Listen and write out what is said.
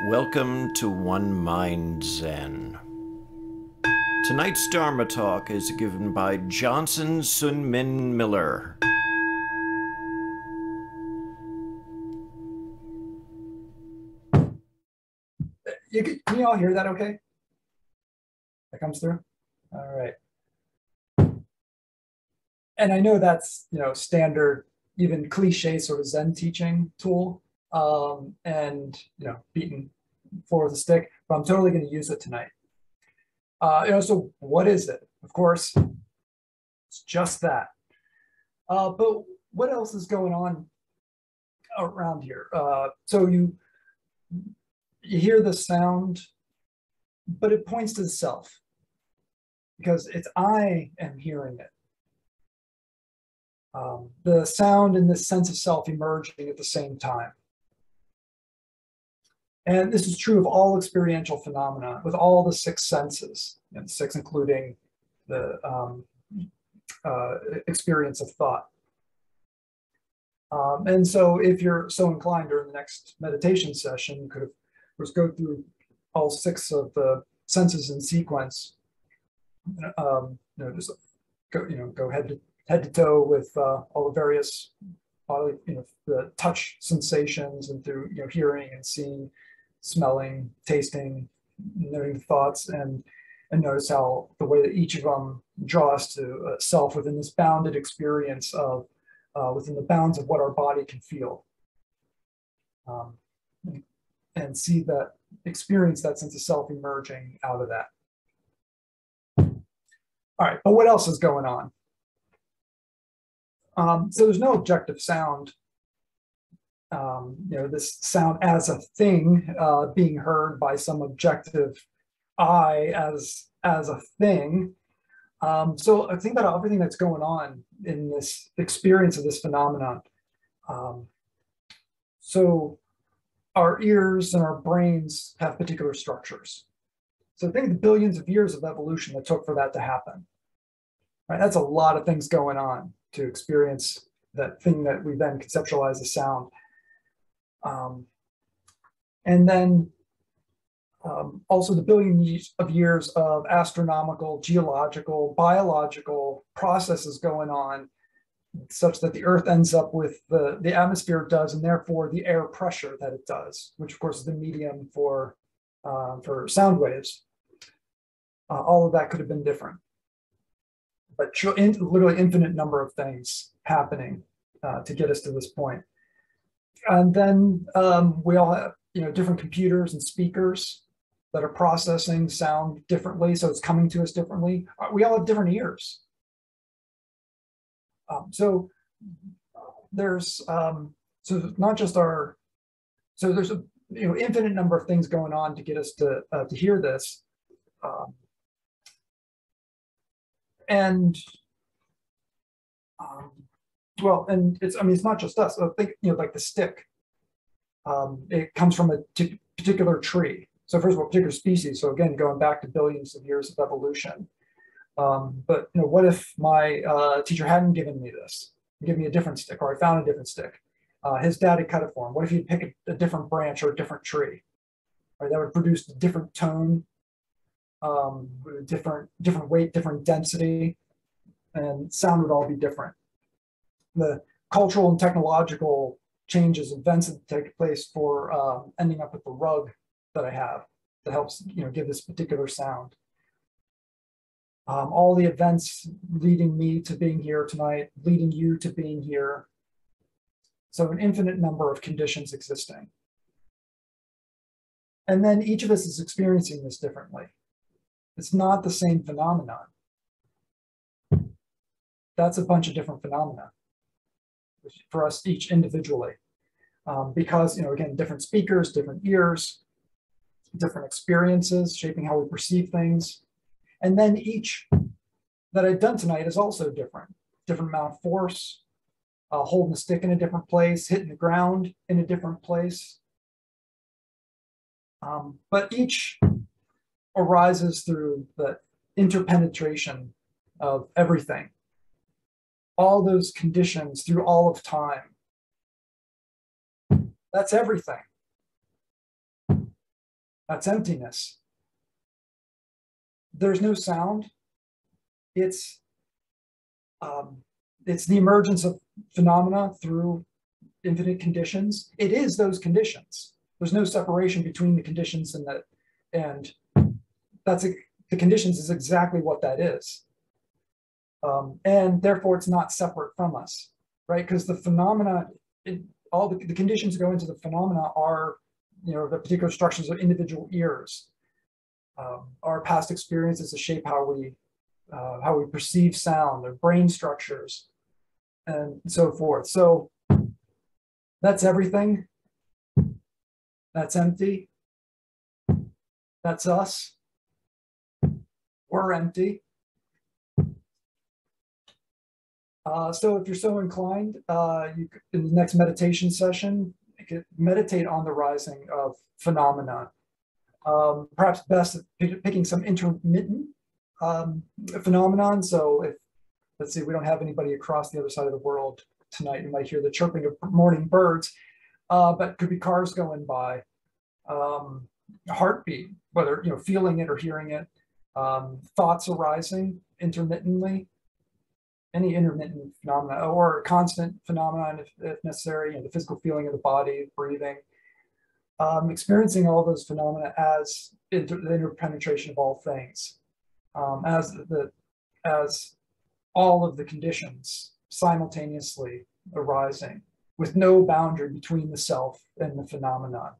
Welcome to One Mind Zen. Tonight's Dharma talk is given by Jonson Sunmin Miller. You can, can you all hear that okay? That comes through? All right. And I know that's, you know, standard, even cliche sort of Zen teaching tool um, and, you know, beaten floor with a stick, but I'm totally going to use it tonight. Uh, you know, so what is it? Of course, it's just that. Uh, but what else is going on around here? Uh, so you you hear the sound, but it points to the self because it's I am hearing it. Um, the sound and this sense of self emerging at the same time. And this is true of all experiential phenomena with all the six senses, and six including the um, uh, experience of thought. Um, and so if you're so inclined during the next meditation session, you could of course go through all six of the senses in sequence. Um, you know, just go, you know, go head to head to toe with uh, all the various bodily, you know, the touch sensations and through, you know, hearing and seeing, smelling, tasting, noting thoughts, and and notice how the way that each of them draws to self within this bounded experience of uh, within the bounds of what our body can feel. Um, and see that experience that sense of self emerging out of that. All right, but what else is going on? Um, so there's no objective sound. Um, you know, this sound as a thing uh, being heard by some objective eye as as a thing. Um, so I think about everything that's going on in this experience of this phenomenon. Um, so our ears and our brains have particular structures. So think the billions of years of evolution that took for that to happen. Right, that's a lot of things going on to experience that thing that we then conceptualize as sound. Um, and then um, also the billions of years of astronomical, geological, biological processes going on such that the earth ends up with the, the atmosphere does and therefore the air pressure that it does, which of course is the medium for, uh, for sound waves. Uh, all of that could have been different. But in, literally infinite number of things happening uh, to get us to this point. And then um, we all have you know different computers and speakers that are processing sound differently, so it's coming to us differently. Uh, we all have different ears. Um, so there's um, so not just our so there's a you know infinite number of things going on to get us to uh, to hear this, um, and um, well, and it's I mean it's not just us. I think you know like the stick. Um, it comes from a particular tree. So first of all, particular species. So again, going back to billions of years of evolution. Um, but you know, what if my uh, teacher hadn't given me this, give me a different stick, or I found a different stick? Uh, his dad had cut it for him. What if he'd pick a, a different branch or a different tree? Right, that would produce a different tone, um, different different weight, different density, and sound would all be different. The cultural and technological changes, events that take place for uh, ending up with the rug that I have that helps you know give this particular sound um, all the events leading me to being here tonight, leading you to being here. So an infinite number of conditions existing. And then each of us is experiencing this differently. It's not the same phenomenon. That's a bunch of different phenomena for us each individually. Um, because, you know, again, different speakers, different ears, different experiences shaping how we perceive things. And then each that I've done tonight is also different. Different amount of force, uh, holding the stick in a different place, hitting the ground in a different place. Um, but each arises through the interpenetration of everything. All those conditions through all of time. That's everything. That's emptiness. There's no sound. It's um, it's the emergence of phenomena through infinite conditions. It is those conditions. There's no separation between the conditions and the and that's the conditions is exactly what that is. Um, and therefore it's not separate from us, right? Because the phenomena, it, all the, the conditions that go into the phenomena are, you know, the particular structures of individual ears. Um, our past experiences to shape how we uh, how we perceive sound, their brain structures, and so forth. So that's everything. That's empty. That's us. We're empty. Uh, so if you're so inclined, uh, you in the next meditation session, meditate on the rising of phenomena. Um, perhaps best picking some intermittent um, phenomenon. So if, let's see, we don't have anybody across the other side of the world tonight, you might hear the chirping of morning birds, uh, but could be cars going by, um, heartbeat, whether, you know, feeling it or hearing it, um, thoughts arising intermittently, any intermittent phenomena or constant phenomenon if, if necessary, you know, the physical feeling of the body, breathing, um, experiencing all those phenomena as inter, the interpenetration of all things, um, as the as all of the conditions simultaneously arising with no boundary between the self and the phenomenon.